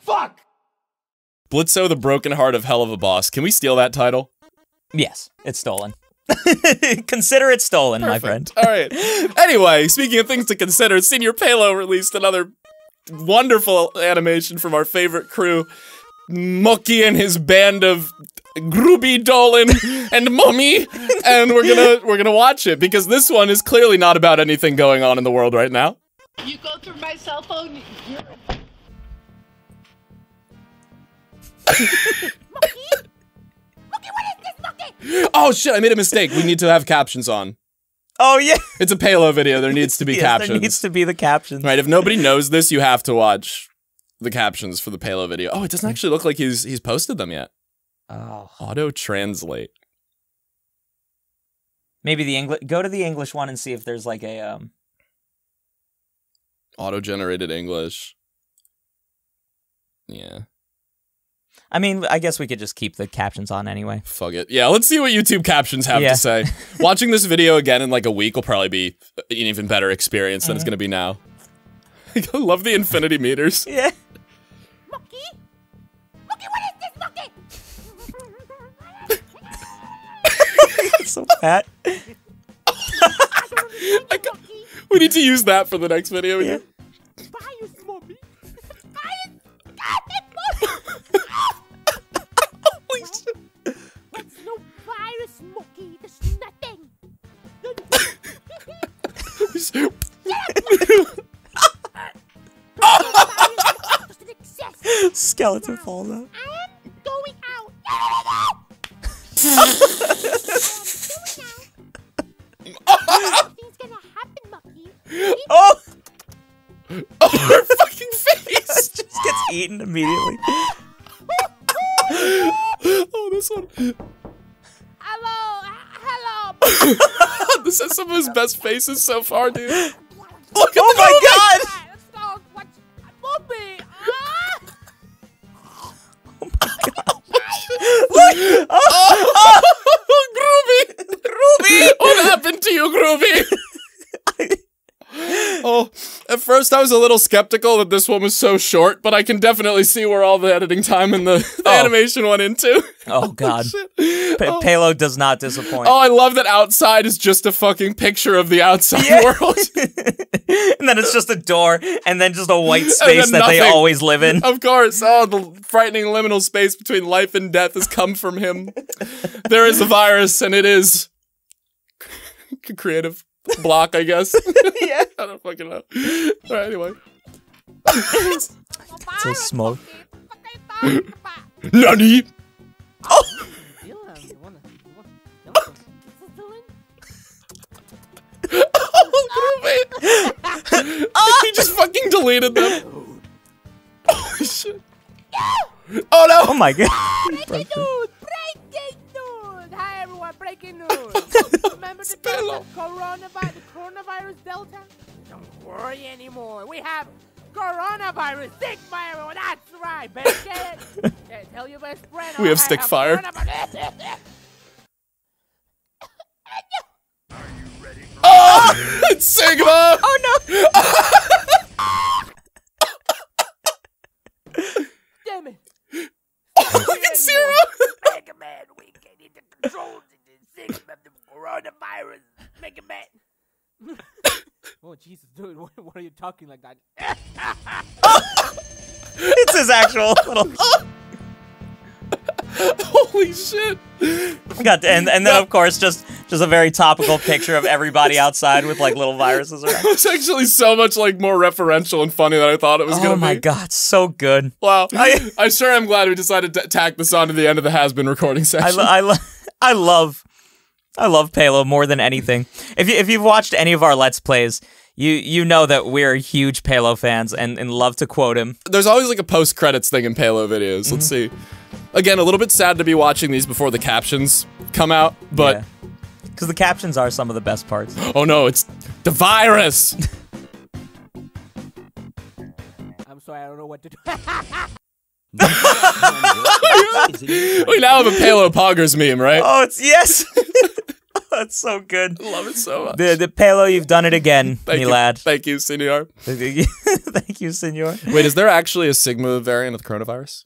Fuck! Blitzo, the broken heart of Helluva Boss. Can we steal that title? Yes, it's stolen. consider it stolen, my friend. All right. Anyway, speaking of things to consider, Senior Pelo released another wonderful animation from our favorite crew, Mokey and his band of Grooby Dolan and Mummy, and we're gonna we're gonna watch it because this one is clearly not about anything going on in the world right now. You go through my cell phone. You're Oh shit! I made a mistake. We need to have captions on. Oh yeah, It's a Pelo video. There needs to be yes, captions. there needs to be the captions. Right, if nobody knows this, you have to watch the captions for the Pelo video. Oh, it doesn't actually look like he's he's posted them yet. Oh, Auto translate. maybe the English. Go to the English one and see if there's like a um. Auto generated English. Yeah, I mean, I guess we could just keep the captions on anyway. fuck it. Yeah, let's see what YouTube captions have Yeah. to say. Watching this video again in like a week will probably be an even better experience than it's Mm-hmm. gonna be now. I love the infinity meters. Yeah. Monkey? Monkey, what is this monkey? so fat. I got- we need to use that for the next video. Yeah. Virus, mommy. Holy shit. What's no virus, monkey? There's nothing. Doesn't. Skeleton falls out. I am going out. No, no, no, gets eaten immediately. oh, this one. Hello, hello. this is some of his best faces so far, dude. Look at Oh my movie! god! Alright, let's go watch a movie. Oh, Grooby! Grooby! What happened to you, Grooby? oh, at first I was a little skeptical that this one was so short, but I can definitely see where all the editing time and the, the Oh. animation went into. Oh god. Oh. Pelo does not disappoint. Oh, I love that outside is just a fucking picture of the outside Yeah. world. and then it's just a door, and then just a white space that they always live in. Of course. Oh, the frightening liminal space between life and death has come from him. there is a virus, and it is creative block, I guess. yeah. I don't fucking know. All right, anyway. It's a smoke. Nani? Oh, Grooby. Oh! he just fucking deleted them. Holy oh, shit. Oh no! Oh my god. Remember the Spello. coronavirus, the coronavirus Delta? Don't worry anymore. We have coronavirus Sigma, everyone. Oh, that's right. Better get it. Yeah, tell your best friend. We oh, have stick fire. coronavirus. Oh! It's Sigma! Oh no. Damn it. Look at Zero! Mega Man, we can need the controls in the Sigma of the coronavirus. Mega Man. Oh Jesus, dude, what, what are you talking like that? It's his actual little. Holy shit! God, and and then of course just just a very topical picture of everybody outside with like little viruses around. It's actually so much like more referential and funny than I thought it was Oh gonna be. Oh my god, so good. Wow. I, I sure am glad we decided to tack this on to the end of the has been recording I lo- I, lo- I love I love Pelo more than anything. If you if you've watched any of our let's plays, you you know that we're huge Pelo fans and, and love to quote him. There's always like a post credits thing in Pelo videos. Let's mm-hmm. see. Again, a little bit sad to be watching these before the captions come out, but because the captions are some of the best parts. oh no, it's the virus. I'm sorry, I don't know what to do. we now have a Pelo Poggers meme, right? Oh, it's yes. Oh, That's so good. Love it so much. The the Pelo, you've done it again, Thank me you. lad. Thank you, senor. Thank you, senor. Wait, is there actually a Sigma variant of the coronavirus?